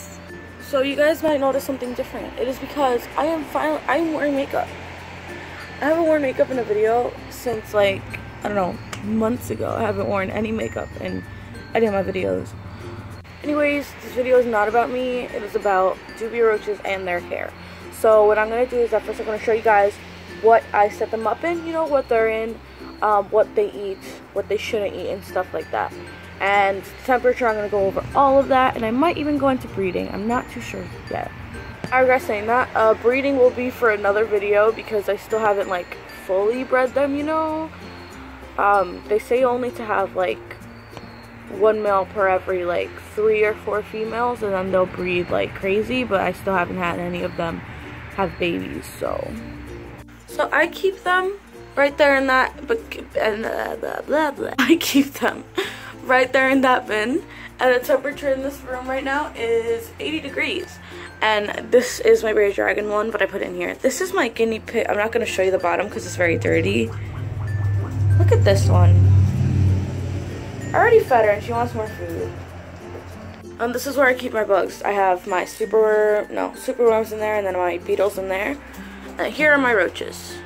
guys. So you guys might notice something different. It is because I am finally I'm wearing makeup. I haven't worn makeup in a video since like I don't know months ago. I haven't worn any makeup in any of my videos. Anyways, this video is not about me. It is about Dubia roaches and their hair. So what I'm gonna do is that first I'm gonna show you guys what I set them up in. You know what they're in, um, what they eat, what they shouldn't eat, and stuff like that and temperature I'm going to go over all of that and I might even go into breeding. I'm not too sure yet. I regret saying that uh, breeding will be for another video because I still haven't like fully bred them you know? Um, they say only to have like one male per every like three or four females and then they'll breed like crazy but I still haven't had any of them have babies so. So I keep them right there in that but blah, blah, blah, blah. I keep them right there in that bin. And the temperature in this room right now is 80 degrees. And this is my Bearded Dragon one, but I put it in here. This is my guinea pig. I'm not going to show you the bottom because it's very dirty. Look at this one. I already fed her and she wants more food. And this is where I keep my bugs. I have my super, no, super worms in there and then my beetles in there. And here are my roaches.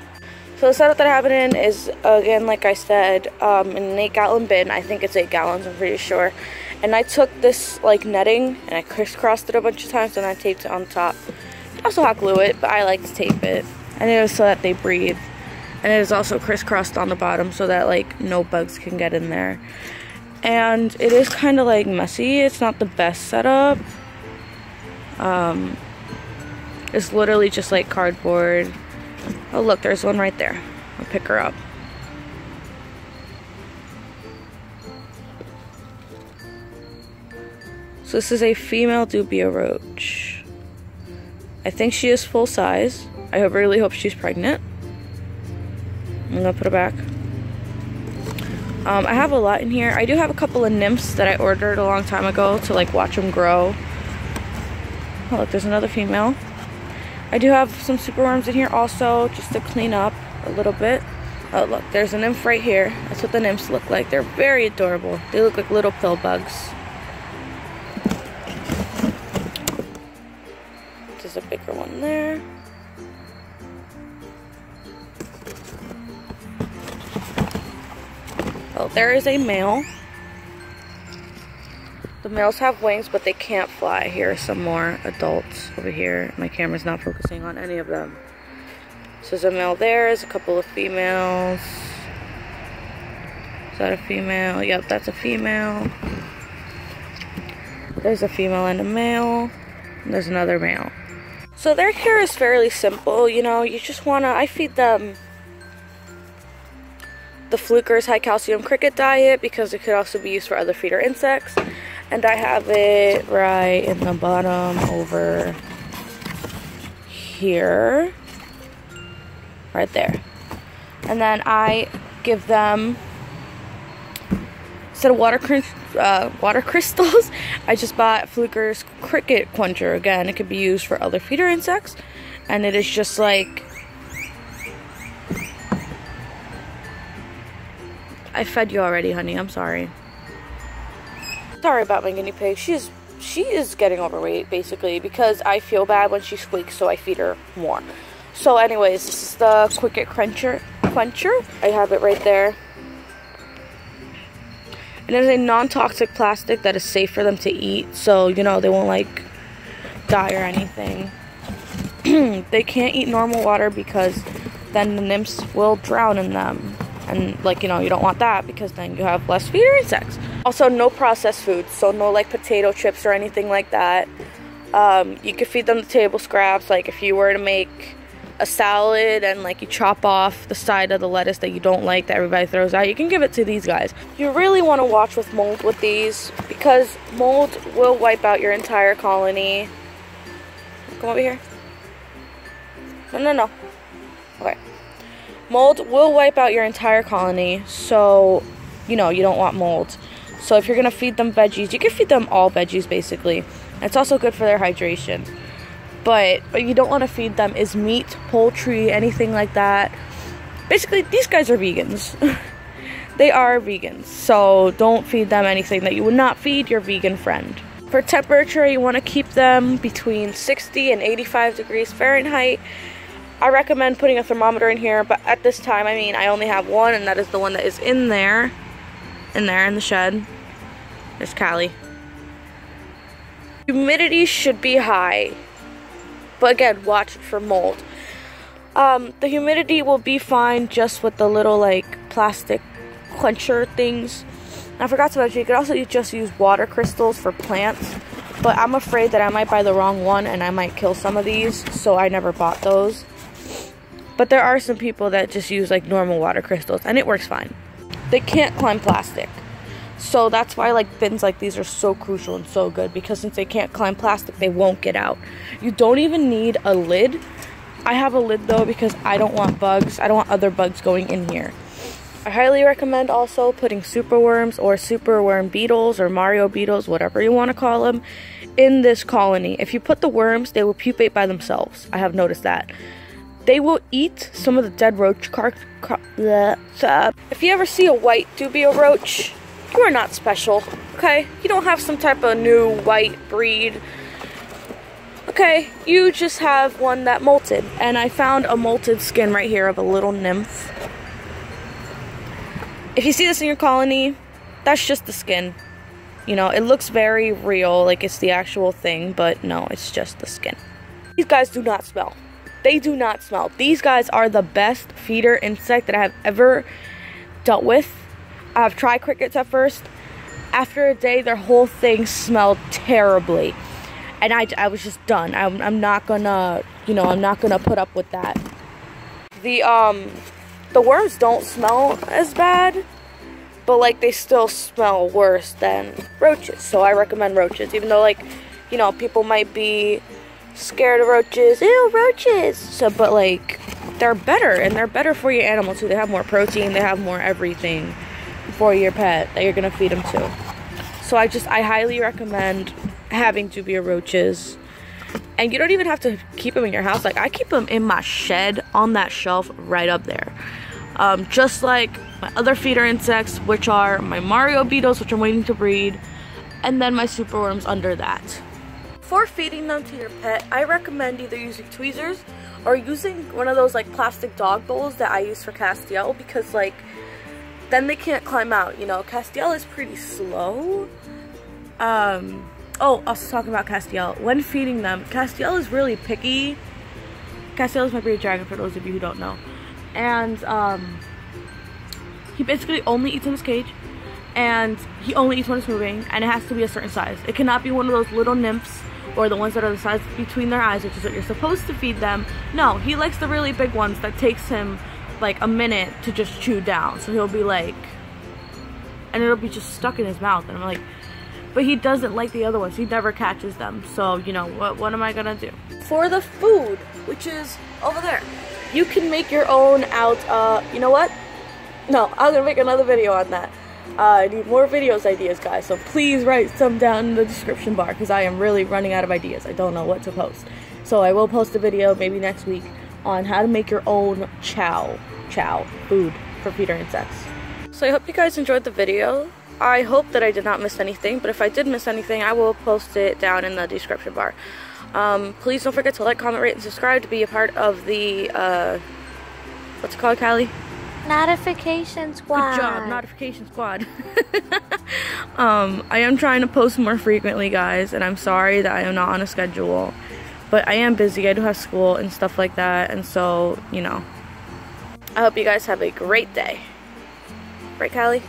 So the setup that I have it in is, again, like I said, um, in an 8 gallon bin. I think it's 8 gallons, I'm pretty sure. And I took this, like, netting, and I crisscrossed it a bunch of times, and I taped it on top. Also hot glue it, but I like to tape it. And it was so that they breathe. And it is also crisscrossed on the bottom so that, like, no bugs can get in there. And it is kind of, like, messy. It's not the best setup. Um, it's literally just, like, cardboard Oh, look, there's one right there. I'll pick her up. So this is a female dubia roach. I think she is full size. I really hope she's pregnant. I'm gonna put her back. Um, I have a lot in here. I do have a couple of nymphs that I ordered a long time ago to like watch them grow. Oh look, there's another female. I do have some super worms in here also, just to clean up a little bit. Oh, look, there's a nymph right here. That's what the nymphs look like. They're very adorable. They look like little pill bugs. There's a bigger one there. Oh, there is a male. The males have wings, but they can't fly. Here are some more adults over here. My camera's not focusing on any of them. So there's a male there. There's a couple of females. Is that a female? Yep, that's a female. There's a female and a male. And there's another male. So their care is fairly simple. You know, you just want to... I feed them the Fluker's high calcium cricket diet because it could also be used for other feeder insects and I have it right in the bottom over here. Right there. And then I give them instead of water uh, water crystals. I just bought Fluker's cricket quencher again. It could be used for other feeder insects. And it is just like I fed you already honey. I'm sorry sorry about my guinea pig. She's she is getting overweight basically because I feel bad when she squeaks, so I feed her more. So, anyways, this is the Cricket Cruncher. Quencher. I have it right there. And it is a non-toxic plastic that is safe for them to eat, so you know they won't like die or anything. they can't eat normal water because then the nymphs will drown in them. And like, you know, you don't want that because then you have less feeder insects. Also, no processed foods, so no like potato chips or anything like that. Um, you could feed them the table scraps, like if you were to make a salad and like you chop off the side of the lettuce that you don't like that everybody throws out, you can give it to these guys. You really want to watch with mold with these because mold will wipe out your entire colony. Come over here. No, no, no. Okay. Mold will wipe out your entire colony, so you know you don't want mold. So if you're gonna feed them veggies, you can feed them all veggies basically. It's also good for their hydration. But what you don't want to feed them is meat, poultry, anything like that. Basically, these guys are vegans. they are vegans, so don't feed them anything that you would not feed your vegan friend. For temperature, you want to keep them between 60 and 85 degrees Fahrenheit. I recommend putting a thermometer in here, but at this time, I mean, I only have one, and that is the one that is in there. In there, in the shed. There's Callie. Humidity should be high. But again, watch for mold. Um, the humidity will be fine just with the little, like, plastic quencher things. I forgot to mention, you could also just use water crystals for plants. But I'm afraid that I might buy the wrong one and I might kill some of these, so I never bought those. But there are some people that just use like normal water crystals and it works fine. They can't climb plastic. So that's why like bins like these are so crucial and so good because since they can't climb plastic, they won't get out. You don't even need a lid. I have a lid though because I don't want bugs. I don't want other bugs going in here. I highly recommend also putting super worms or super worm beetles or morio beetles, whatever you want to call them, in this colony. If you put the worms, they will pupate by themselves. I have noticed that. They will eat some of the dead roach car. car if you ever see a white dubia roach, you are not special, okay? You don't have some type of new white breed. Okay, you just have one that molted. And I found a molted skin right here of a little nymph. If you see this in your colony, that's just the skin. You know, it looks very real, like it's the actual thing, but no, it's just the skin. These guys do not smell. They do not smell. These guys are the best feeder insect that I have ever dealt with. I've tried crickets at first. After a day, their whole thing smelled terribly. And I, I was just done. I'm, I'm not gonna, you know, I'm not gonna put up with that. The, um, the worms don't smell as bad, but like they still smell worse than roaches. So I recommend roaches, even though like, you know, people might be scared of roaches. Ew, roaches. So, but like, they're better, and they're better for your animal too. They have more protein. They have more everything for your pet that you're gonna feed them to. So I just, I highly recommend having dubia roaches. And you don't even have to keep them in your house. Like I keep them in my shed on that shelf right up there. Um, just like my other feeder insects, which are my morio beetles, which I'm waiting to breed, and then my superworms under that. For feeding them to your pet, I recommend either using tweezers or using one of those like plastic dog bowls that I use for Castiel because like then they can't climb out, you know. Castiel is pretty slow. Um, oh, also talking about Castiel. When feeding them, Castiel is really picky. Castiel is my bearded dragon for those of you who don't know. And um, he basically only eats in his cage and he only eats when it's moving and it has to be a certain size. It cannot be one of those little nymphs or the ones that are the size between their eyes, which is what you're supposed to feed them. No, he likes the really big ones that takes him like a minute to just chew down. So he'll be like, and it'll be just stuck in his mouth. And I'm like, but he doesn't like the other ones. He never catches them. So, you know, what, what am I gonna do? For the food, which is over there, you can make your own out, uh, you know what? No, I'm gonna make another video on that. Uh, I need more videos ideas, guys, so please write some down in the description bar because I am really running out of ideas. I don't know what to post. So I will post a video maybe next week on how to make your own chow, chow, food for feeder insects. So I hope you guys enjoyed the video. I hope that I did not miss anything, but if I did miss anything, I will post it down in the description bar. Um, please don't forget to like, comment, rate, and subscribe to be a part of the, uh, what's it called, Callie? Notification squad. Good job, notification squad. um, I am trying to post more frequently, guys, and I'm sorry that I am not on a schedule. But I am busy. I do have school and stuff like that, and so, you know. I hope you guys have a great day. Right? Yes.